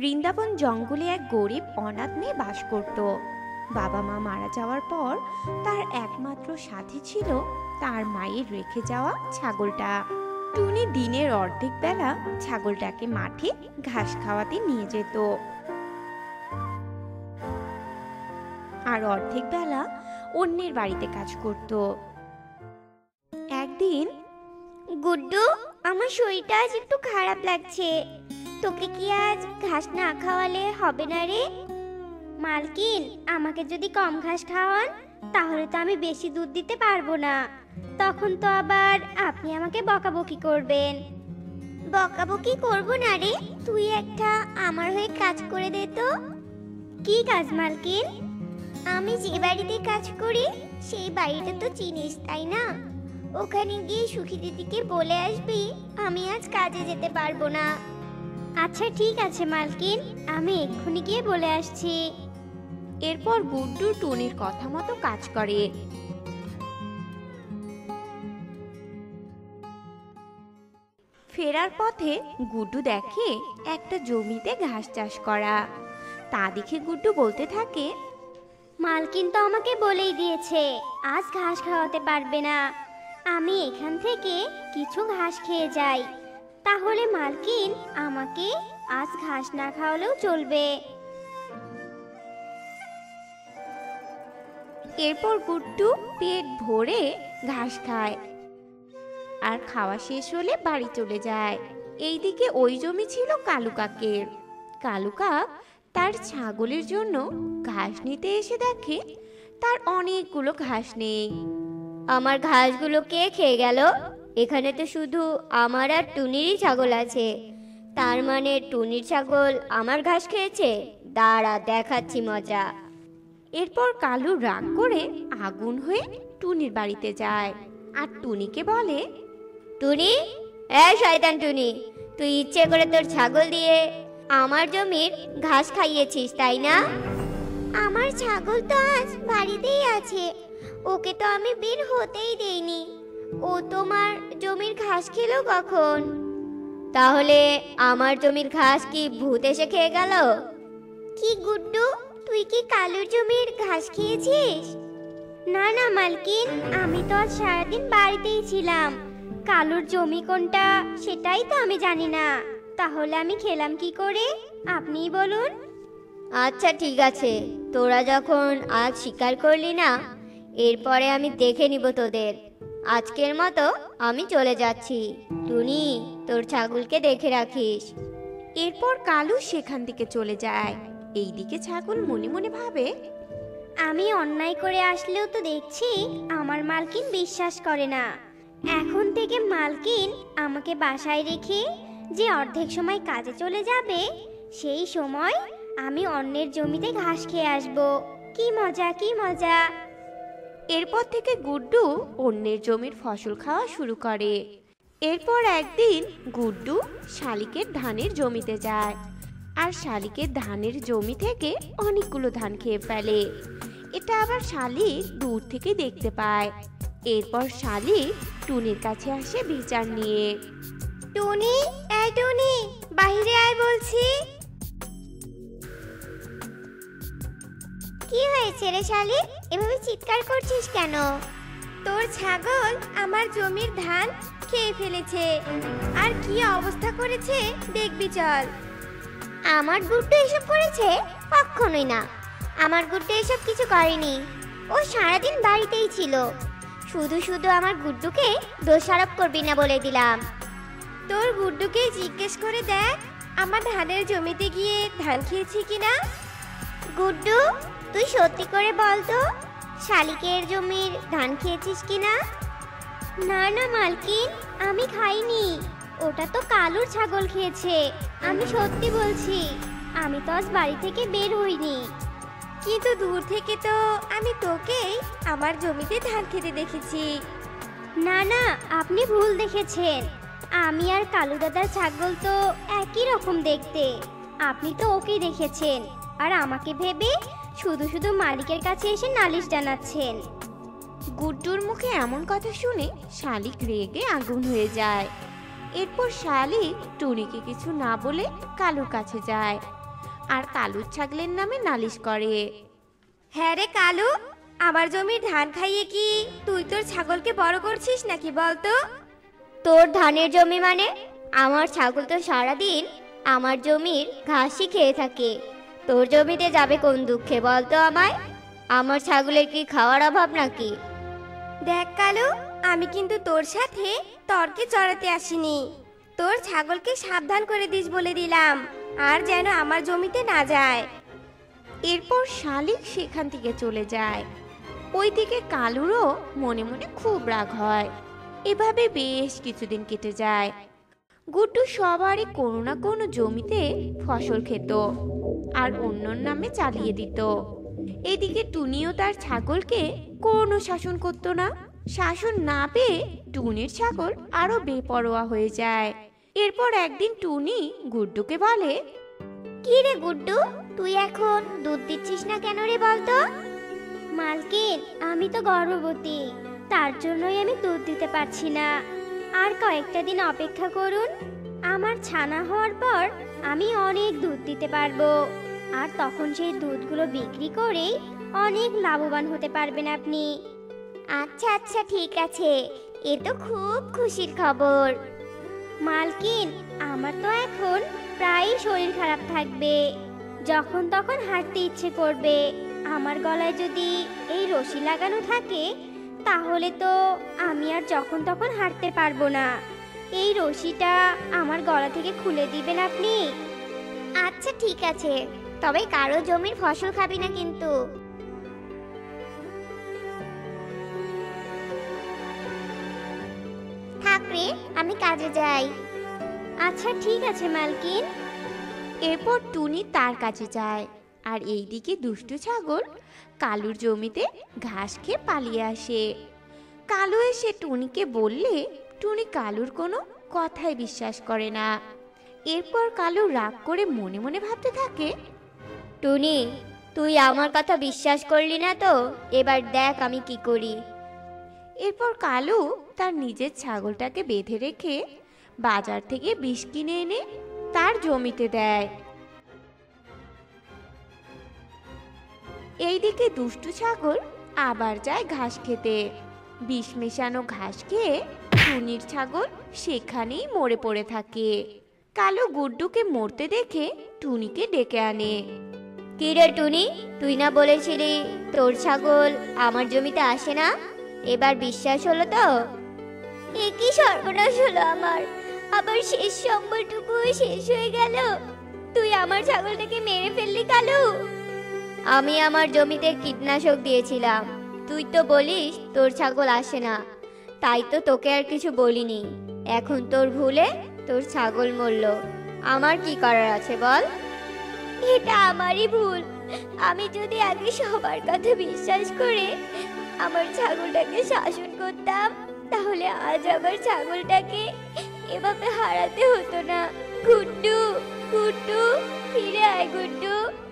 বৃন্দাবন জঙ্গলে এক গরিব অনাথ মেয়ে বাস করত। বাবা মা মারা যাওয়ার পর তার একমাত্র সাথী ছিল তার মায়ের রেখে যাওয়া ছাগলটা। টুনি দিনের অর্ধেক বেলা ছাগলটাকে মাঠে ঘাস খাওয়াতে নিয়ে যেত। আর অর্ধেক বেলা অন্যের বাড়িতে কাজ করত। একদিন গুড্ডু, আমার শরীরটা আজ একটু খারাপ লাগছে। তোকে কি আজ ঘাস না খাওয়ালে হবে না রে? মালকিন, আমাকে যদি কম ঘাস খাওয়ান, তাহলে তো আমি বেশি দুধ দিতে পারব না। তখন তো আবার আপনি আমাকে বকাবকি করবেন। বকাবকি করব না রে? তুই একটা আমার হয়ে কাজ করে দে তো। কি কাজ, মালকিন? আমি যে বাড়িতে কাজ করি, সেই বাড়িটা তো চিনিস, তাই না? ওখানে গিয়ে সুখী দিদিকে বলে আসবি, আমি আজ কাজে যেতে পারব না। আচ্ছা ঠিক আছে মালকিন। আমি এক্ষুনি গিয়ে বলে আসছি। এরপর গুড্ডু টুনির কথা মতো কাজ করে। ফেরার পথে গুড্ডু দেখে একটা জমিতে ঘাস চাষ করা। তা দেখে গুড্ডু বলতে থাকে মালকিন তো আমাকে বলেই দিয়েছে আজ ঘাস খাওয়াতে পারবে না। আমি এখান থেকে কিছু ঘাস খেয়ে যাই। তাহলে মালকিন আমাকে আজ ঘাস না খাওয়ালেও চলবে। এরপর গুড্ডু পেট ভরে ঘাস খায় আর খাওয়া শেষ হলে বাড়ি চলে যায়। এইদিকে ওই জমি ছিল কালু কাকের। কালু কাক তার ছাগলের জন্য ঘাস নিতে এসে দেখে, তার অনেকগুলো ঘাস নেই। আমার ঘাসগুলো কে খেয়ে গেল? এখানে তো শুধু আমার আর টুনিরই ছাগল আছে। তার মানে টুনির ছাগল আমার ঘাস খেয়েছে? দাঁড়া দেখাচ্ছি মজা। এরপর কালু রাগ করে আগুন হয়ে টুনির বাড়িতে যায়। আর টুনিকে বলে টুনি? এ শয়তান টুনি তুই ইচ্ছে করে তোর ছাগল দিয়ে আমার জমির ঘাস খাইয়েছিস তাই না? আমার ছাগল তো আজ বাড়িতেই আছে। ওকে তো আমি বের হতেই দেইনি। ও তোমার জমির ঘাস খেলো কখন? তাহলে আমার জমির ঘাস কি ভূত এসে খেয়ে গেল? কি গুড্ডু তুই কি কালুর জমির ঘাস খেয়েছিস? না না মালকিন আমি তো আজ সারাদিন বাড়িতেই ছিলাম। কালুর জমি কোনটা সেটাই তো আমি জানি না। তাহলে আমি খেলাম কি করে? আপনিই বলুন। আচ্ছা ঠিক আছে। তোরা যখন আজ স্বীকার করলি না এরপরে আমি দেখে নিব তোদের। আজকের মতো আমি চলে যাচ্ছি। টুনি তোর ছাগলকে দেখে রাখিস। এরপর কালু সেখান থেকে চলে যায়। এইদিকে ছাগল মনে মনে ভাবে আমি অন্যায় করে আসলেও তো দেখছি আমার মালকিন বিশ্বাস করে না। এখন থেকে মালকিন আমাকে বাসায় রেখে যে অর্ধেক সময় কাজে চলে যাবে সেই সময় আমি অন্যের জমিতে ঘাস খেয়ে আসব। কি মজা কি মজা। এরপর থেকে গুড্ডু অন্যের জমির ফসল খাওয়া শুরু করে। এরপর একদিন গুড্ডু শালিকের ধানের জমিতে যায় আর শালিকের ধানের জমি থেকে অনেকগুলো ধান খেয়ে ফেলে। এটা আবার শালিক দূর থেকে দেখতে পায়। এরপর শালিক টুনির কাছে আসে বিচার নিয়ে। টুনি, এই টুনি! কি হয়েছে রে শালিক এভাবে চিৎকার করছিস কেন? তোর ছাগল আমার জমির ধান খেয়ে ফেলেছে। আর কি অবস্থা করেছে দেখবি চল। আমার গুড্ডু এসব করেছে? কখনোই না। আমার গুড্ডু এসব কিছু করেনি। ও সারাদিন বাড়িতেই ছিল। শুধু শুধু আমার গুড্ডুকে দোষারোপ করবি না বলে দিলাম। তোর গুড্ডুকে জিজ্ঞেস করে দেখ আমার ধানের জমিতে গিয়ে ধান খেয়েছি কিনা? গুড্ডু তুই সত্যি করে বল তো, শালিকের জমির ধান খেয়েছিস কিনা না না মালকিন, আমি খাইনি। ওটা তো কালুর ছাগল খেয়েছে, আমি সত্যি বলছি, আমি তো আজ বাড়ি থেকে বের হইনি। কিন্তু দূর থেকে তো আমি তোকেই আমার জমিতে ধান খেতে দেখেছি। না না, আপনি ভুল দেখেছেন। আমি আর কালু দাদার ছাগল তো একই রকম দেখতে। আপনি তো ওকেই দেখেছেন, আর আমাকে ভেবে শুধু শুধু মালিকের কাছে এসে নালিশ জানাচ্ছেন। গুড্ডুর মুখে এমন কথা শুনে শালিক রেগে আগুন হয়ে যায়। এরপর শালিক টুনিকে কিছু না বলে কালুর কাছে যায় আর কালুর ছাগলের নামে নালিশ করে। হ্যাঁ রে কালু আমার জমির ধান খাইয়ে কি তুই তোর ছাগলকে বড় করছিস নাকি বলতো? তোর ধানের জমি মানে? আমার ছাগল তো সারাদিন আমার জমির ঘাসই খেয়ে থাকে। তোর জমিতে যাবে কোন দুঃখে বলতো আমায়? আমার ছাগলের কি খাওয়ার অভাব নাকি? দেখ কালু আমি কিন্তু তোর সাথে তর্কে চড়াতে আসিনি। তোর ছাগলকে সাবধান করে দিস বলে দিলাম আর যেন আমার জমিতে না যায়। এরপর শালিক সেখান থেকে চলে যায়। ওই ওইদিকে কালুরও মনে মনে খুব রাগ হয়। এভাবে বেশ কিছুদিন কেটে যায়। গুড্ডু সবারই কোনো না কোনো জমিতে ফসল খেত আর অন্যর নামে চালিয়ে দিত। এদিকে টুনিও তার ছাগলকে কোনো শাসন করতো না। শাসন না পেয়ে টুনির ছাগল আরও বেপরোয়া হয়ে যায়। এরপর একদিন টুনি গুড্ডুকে বলে, কি রে গুড্ডু, তুই এখন দুধ দিচ্ছিস না কেন রে বলতো? মালকিন, আমি তো গর্ভবতী, তার জন্যই আমি দুধ দিতে পারছি না। আর কয়েকটা দিন অপেক্ষা করুন। আমার ছানা হওয়ার পর আমি অনেক দুধ দিতে পারব। আর তখন সেই দুধগুলো বিক্রি করেই অনেক লাভবান হতে পারবেন আপনি। আচ্ছা আচ্ছা ঠিক আছে। এ তো খুব খুশির খবর। মালকিন, আমার তো এখন প্রায়ই শরীর খারাপ থাকবে। যখন তখন হাঁটতে ইচ্ছে করবে। আমার গলায় যদি এই রশি লাগানো থাকে তাহলে তো আমি আর যখন তখন হাঁটতে পারব না। এই রশিটা আমার গলা থেকে খুলে দিবেন আপনি? আচ্ছা ঠিক আছে। তবে কারও জমির ফসল খাবি না কিন্তু। থাক রে, আমি কাজে যাই। আচ্ছা ঠিক আছে মালকিন। এরপর টুনি তার কাছে যায়। আর এইদিকে দুষ্টু ছাগল কালুর জমিতে ঘাস খেয়ে পালিয়ে আসে। কালু এসে টুনিকে বললে, টুনি কালুর কোনো কথাই বিশ্বাস করে না। এরপর কালু রাগ করে মনে মনে ভাবতে থাকে, টুনি, তুই আমার কথা বিশ্বাস করলি না তো? এবার দেখ আমি কি করি। এরপর কালু তার নিজের ছাগলটাকে বেঁধে রেখে বাজার থেকে বিষ কিনে এনে তার জমিতে দেয়। এইদিকে দুষ্টু ছাগল আবার যায় ঘাস খেতে। বিষ মেশানো ঘাস খেয়ে টুনির ছাগল সেখানেই মরে পড়ে থাকে। কালো গুড্ডুকে মরতে দেখে টুনিকে ডেকে আনে। কিরে টুনি তুই না বলেছিলি তোর ছাগল আমার জমিতে আসে না? এবার বিশ্বাস হলো তো? এ কি সর্বনাশ হলো আমার? আবার শেষ সম্বলটুকু শেষ হয়ে গেল। তুই আমার ছাগলটাকে মেরে ফেললি কালু? আমি আমার জমিতে কীটনাশক দিয়েছিলাম। তুই তো বলিস তোর ছাগল আসে না। তাই তো তোকে আর কিছু বলিনি। এখন তোর ভুলে তোর ছাগল মরল। আমার কি করার আছে বল? এটা আমারই ভুল। আমি যদি আগে সবার কথা বিশ্বাস করে আমার ছাগলটাকে শাসন করতাম, তাহলে আজ আমার ছাগলটাকে এভাবে হারাতে হতো না। গুড্ডু গুড্ডু, ফিরে আয় গুড্ডু।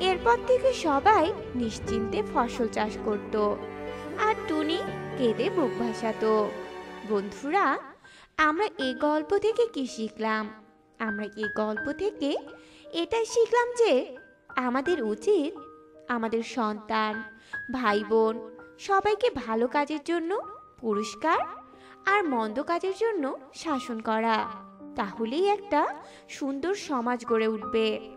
এরপর থেকে সবাই নিশ্চিন্তে ফসল চাষ করত। আর টুনি কেঁদে বুক ভাসাতো। বন্ধুরা, আমরা এই গল্প থেকে কি শিখলাম? আমরা এই গল্প থেকে এটাই শিখলাম যে আমাদের উচিত আমাদের সন্তান ভাই বোন সবাইকে ভালো কাজের জন্য পুরস্কার আর মন্দ কাজের জন্য শাসন করা। তাহলেই একটা সুন্দর সমাজ গড়ে উঠবে।